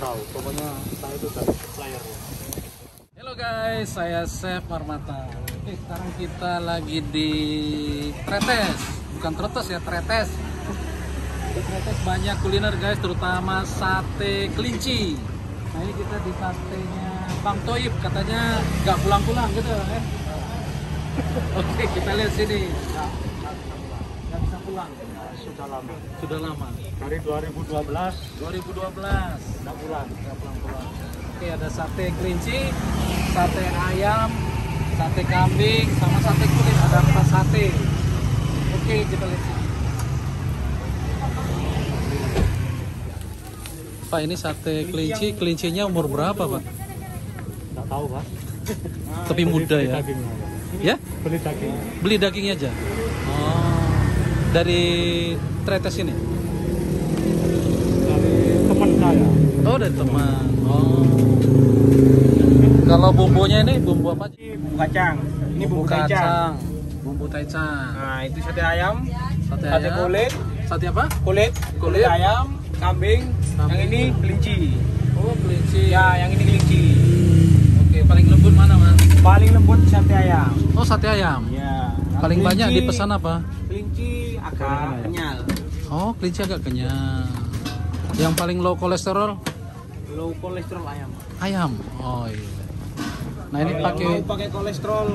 tahu. Pokoknya saya itu dari supplier. Halo guys, saya Chef Marmata. Oke, sekarang kita lagi di Tretes. Bukan Tretes ya, Tretes. Di Tretes banyak kuliner guys, terutama sate kelinci. Nah ini kita di satenya Bang Toib, katanya nggak pulang-pulang gitu ya. Oke, kita lihat sini. Pulang. Sudah lama. Sudah lama. Dari 2012 2012 enggak pulang. nggak pulang-pulang. Oke, ada sate kelinci, sate ayam, sate kambing, sama sate kulit. Ada empat sate. Oke, kita lihat sini. Pak, ini sate kelinci, kelincinya umur berapa, Pak? Enggak tahu, Pak. Tapi muda ya. Ya? Beli daging. Beli dagingnya aja. Oh. Dari Tretes ini. Dari teman saya. Oh, dari teman. Oh. Kalau bumbunya ini bumbu apa? Ini bumbu kacang. Ini bumbu, taichan. Bumbu taichan. Nah, itu sate ayam, Sate, sate ayam. kulit, Sate apa? kulit, kulit ayam, kambing. Kambing. Yang ini kelinci. Oh, kelinci. Ya, yang ini kelinci. Oke, paling lembut mana, Mas? Paling lembut sate ayam. Oh, sate ayam. Ya. Paling Kelinci- banyak dipesan apa? Kelinci agak kenyal. Oh, kelinci agak kenyal. Yang paling low kolesterol Low kolesterol ayam. ayam. Oh, iya. Nah, ini Kalau pakai pakai kolesterol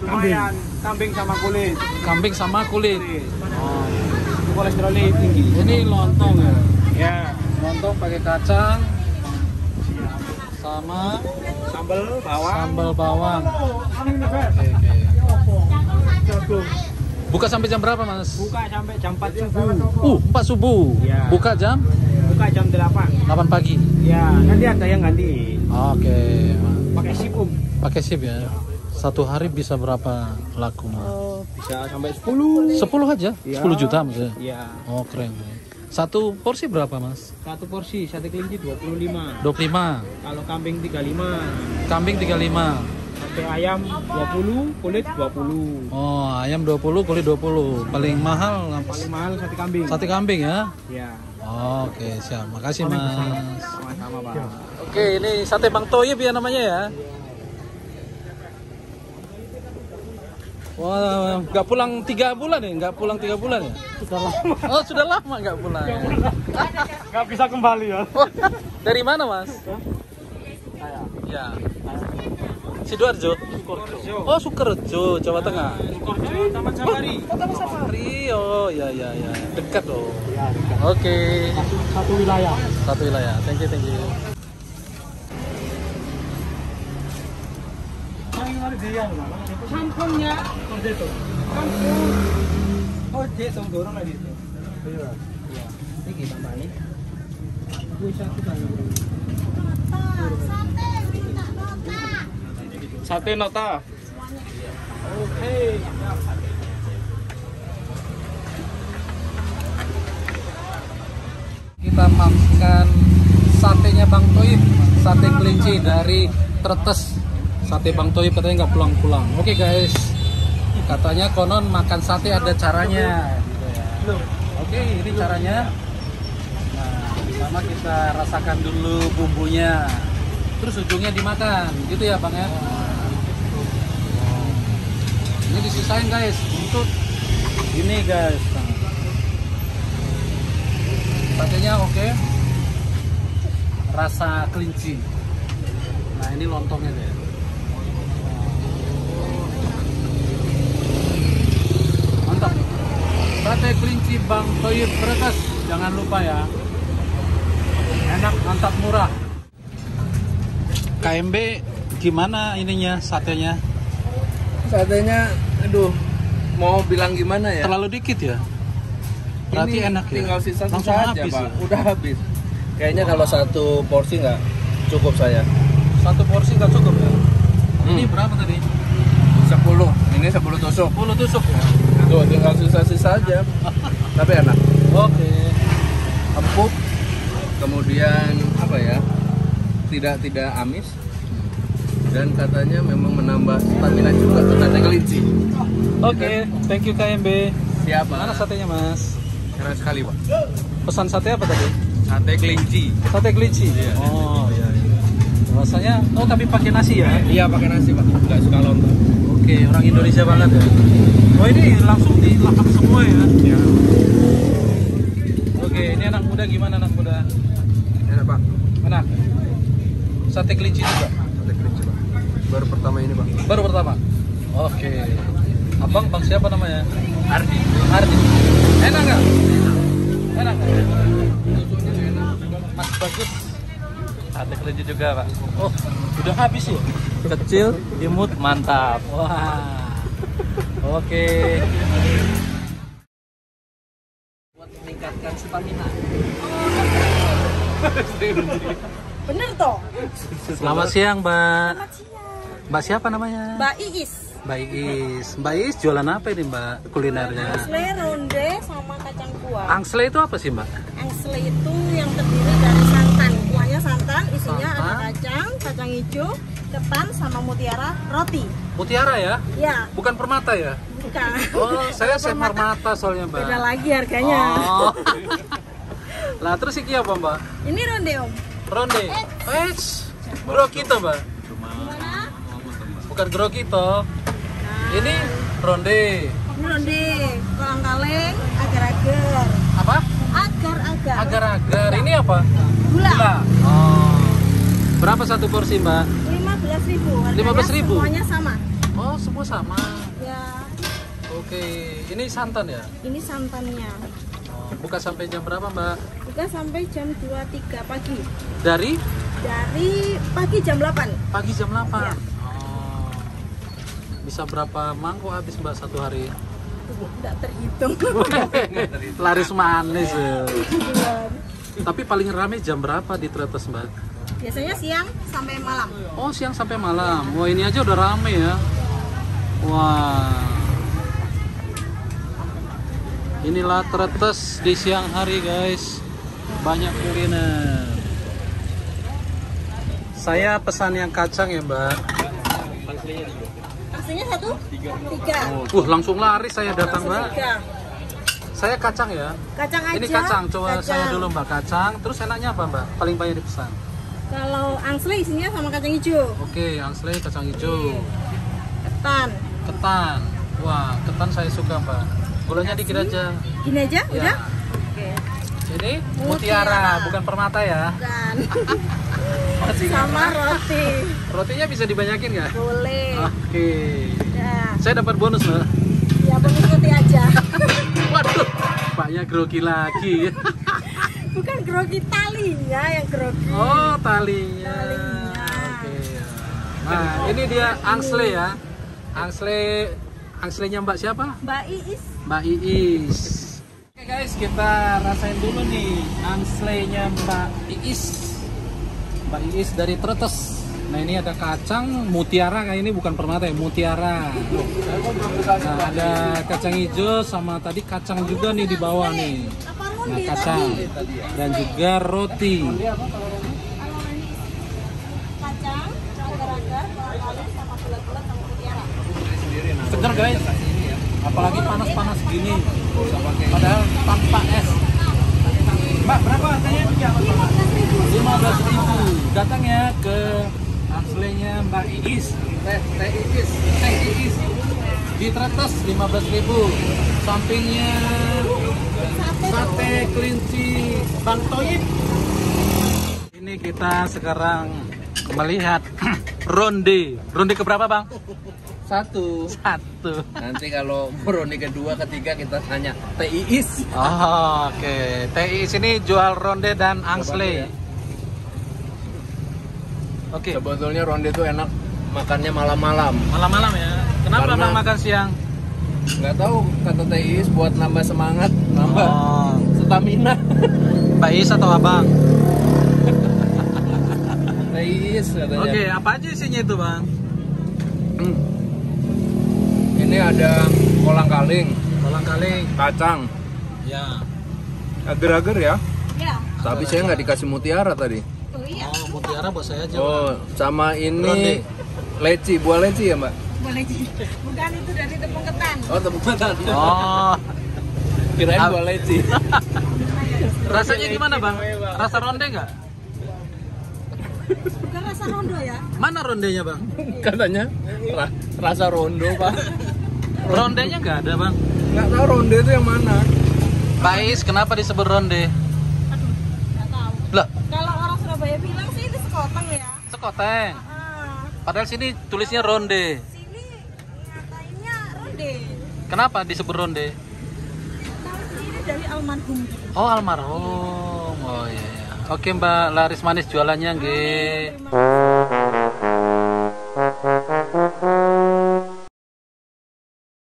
lumayan kambing sama kulit. kambing sama kulit. Kulit. Oh. Itu kolesterolnya tinggi. Ini lontong ya. Ya. Lontong pakai kacang sama Sambal bawang. sambal bawang. Oke, oke. Buka sampai jam berapa, Mas? Buka sampai jam 4 subuh. Uh, 4 subuh. Ya. Buka jam Buka jam 8. 8 pagi. Ya, nanti ada yang ganti. Oke. Pakai sip um. Pakai sip ya. Satu hari bisa berapa laku, Mas? Bisa sampai 10. 10 aja? Ya. 10 juta maksudnya? Iya. Oh, keren. Satu porsi berapa, Mas? Satu porsi sate kelinci 25. 25. Kalau kambing 35. Kambing 35. Sate ayam 20, kulit 20. Oh, ayam 20, kulit 20. Paling mahal Paling mahal sate kambing. sate kambing ya? Ya. Oke, siap. Makasih, Mas. Sama-sama, Pak. Oke, ini sate Bang Toyib ya namanya ya. Wah, nggak pulang tiga bulan ya? Nggak pulang tiga bulan ya? Sudah lama. Oh, sudah lama nggak pulang. Enggak bisa kembali ya. Dari mana mas? Saya. Ya. Sidoarjo. Oh, Sukerjo, Jawa Tengah. Sukorjo, Taman Safari. Oh, Taman Safari. Oh, ya ya ya. Dekat loh. Ya, dekat. Oke. Satu, satu wilayah. Satu wilayah. Thank you, thank you. Seperti itu. Sampun. Oh, dia lagi itu. Iya. Iya. Ini kita balik. Gue satu kali. Sate nota. Oke. kita makan satenya Bang Toib sate kelinci dari Tretes. Sate Bang Toib katanya nggak pulang-pulang. Oke guys. Katanya konon makan sate ada caranya. Oke ini caranya. Nah pertama kita rasakan dulu bumbunya. Terus ujungnya dimakan. Gitu ya Bang ya. Ini disisain guys untuk ini guys Satenya oke. Rasa kelinci. Nah, ini lontongnya deh. Mantap. Sate kelinci Bang Toyib Bretes. Jangan lupa ya. Enak, mantap, murah. KMB gimana ininya satenya? Satenya, aduh, mau bilang gimana ya? Terlalu dikit ya? Berarti Ini enak ya? Tinggal sisa-sisa Langsung aja, habis Pak. ya? Udah habis. Kayaknya kalau satu porsi nggak cukup saya. Satu porsi nggak cukup ya? Ini Hmm. berapa tadi? 10. Ini 10 tusuk. 10 tusuk ya? Tuh, tinggal sisa-sisa aja. Tapi enak. Oke. Empuk. Kemudian apa ya? Tidak tidak amis. Dan katanya memang menambah stamina juga tuh sate kelinci. Oke, thank you KMB. Siapa? Mana satenya mas? Enak sekali, Pak. Pesan sate apa tadi? Sate kelinci. Sate kelinci. Oh iya. iya. Rasanya oh tapi pakai nasi ya? Iya pakai nasi pak. Nggak suka lontong. Oke, orang Indonesia banget ya. Oh ini langsung dilahap semua ya? Ya. Oke, ini anak muda gimana anak muda? Enak pak. Enak. Sate kelinci juga. Sate kelinci pak. Baru pertama ini pak. Baru pertama. Oke. Abang, bang siapa namanya? Ardi. Ardi. Enak nggak? Enak. nggak? Mas bagus. Sate kelinci juga pak. Oh, udah habis ya? Kecil, imut, mantap. Wah. Oke. Buat meningkatkan stamina. Bener toh? Selamat siang, Mbak. Selamat siang. Mbak siapa namanya? Mbak Iis. Mbak Iis. Mbak Iis jualan apa ini, Mbak? Kulinernya. Angsle, ronde, sama kacang kuah. Angsle itu apa sih, Mbak? Angsle itu yang terdiri dari santan. Kuahnya santan, isinya Santan. ada kacang, kacang hijau, ketan, sama mutiara, roti. Mutiara ya? Ya, Bukan permata ya? bukan. Oh, saya set permata soalnya, Mbak. Beda lagi harganya. Oh. lah, terus iki apa, Mbak? Ini ronde om. Ronde. Eh, grokito, Mbak. Gimana? Bukan grokito. Nah, Ini ronde. ronde, kolang kaleng, agar-agar. Apa? Agar-agar. Agar-agar. Ini apa? Gula. Oh. Berapa satu porsi, Mbak? 15.000 ribu. 15.000? Semuanya sama. Oh, semua sama. Ya, Oke, ini santan ya? ini santannya. Oh, buka sampai jam berapa, Mbak? Buka sampai jam 2.3 pagi. Dari Dari pagi jam 8. pagi jam 8. Iya. Bisa berapa mangkok habis, Mbak, satu hari? Tidak terhitung. Laris manis. ya. Bulan. Tapi paling rame jam berapa di Tretes, Mbak? Biasanya siang sampai malam. Oh, siang sampai malam. Wah, ini aja udah rame ya. Wah. Inilah Tretes di siang hari, guys. Banyak kuliner. Saya pesan yang kacang ya, Mbak. Aslinya satu? Tiga. Uh, langsung lari saya datang, Mbak. tiga. Saya kacang ya. Kacang aja. Ini kacang, coba Kacang. saya dulu, Mbak. Kacang. Terus enaknya apa, Mbak? Paling banyak dipesan. Kalau angsle isinya sama kacang hijau. Oke, angsle kacang hijau. Ketan. Ketan. Wah, ketan saya suka, Mbak. Gulanya dikit aja. Gini aja, Ya. udah? Oke. Ini Mutiara. mutiara, bukan permata ya. Bukan. Masih sama roti. Rotinya bisa dibanyakin nggak? Boleh. Oke. Ya. Saya dapat bonus, Mbak. Ya bonus roti aja. Waduh, Paknya grogi lagi. Bukan grogi talinya yang grogi. Oh, talinya. Talinya. Oke. Nah, ini dia angsle ya. Angsle angslenya Mbak siapa? Mbak Iis. Mbak Iis. Oke guys, kita rasain dulu nih angslenya Mbak Iis. Mbak Iis dari Tretes. Nah ini ada kacang mutiara kayak ini bukan permata ya, mutiara. Nah ada kacang hijau sama tadi kacang juga nih di bawah nih. Nah kacang dan juga roti. Seger guys. Apalagi panas-panas gini. Padahal tanpa es. Mbak berapa harganya? 15 ribu. Datang ya ke Angslenya Mbak Iis. Teh Teh Iis. Teh Iis. Di Tretes 15 ribu. Sampingnya sate kelinci Bang Toyib. Ini kita sekarang melihat ronde. Ronde keberapa bang? Satu. Satu. Nanti kalau ronde kedua, ketiga kita tanya TIIS. Oh, oke. TI sini jual ronde dan angsle. ya. Oke. Sebetulnya ronde itu enak makannya malam-malam. Malam-malam ya. Kenapa Karena- bang makan siang? Nggak tahu kata TIIS buat nambah semangat, nambah Oh, stamina. Mbak Is atau abang? TIIS katanya. Oke, apa aja isinya itu bang? Hmm. Ini ada kolang kaling, Kolang kaling. kacang, Ya. agar-agar ya. Ya. Tapi saya nggak dikasih mutiara tadi. Oh iya. Oh, mutiara buat saya aja. Oh, sama Ronde. ini leci, buah leci ya mbak? Boleh Bukan itu dari tepung ketan. Oh tepung ketan. Oh, Kirain Ah. buah leci. Rasanya gimana bang? Rasa ronde nggak? Bukan rasa rondo ya. Mana rondenya bang? Katanya ra- rasa rondo pak. Rondenya nggak ada bang. Nggak tahu ronde itu yang mana. Pais, kenapa disebut ronde? Aduh, nggak tahu. Lah, Kalau orang Surabaya bilang sih ini sekoteng ya. sekoteng. Ah, Padahal sini tulisnya ronde. sini ngatainnya ronde. Kenapa disebut ronde? Tahu sendiri dari almarhum. Oh almarhum. Oh iya. iya. Oke Mbak Laris Manis jualannya nggih.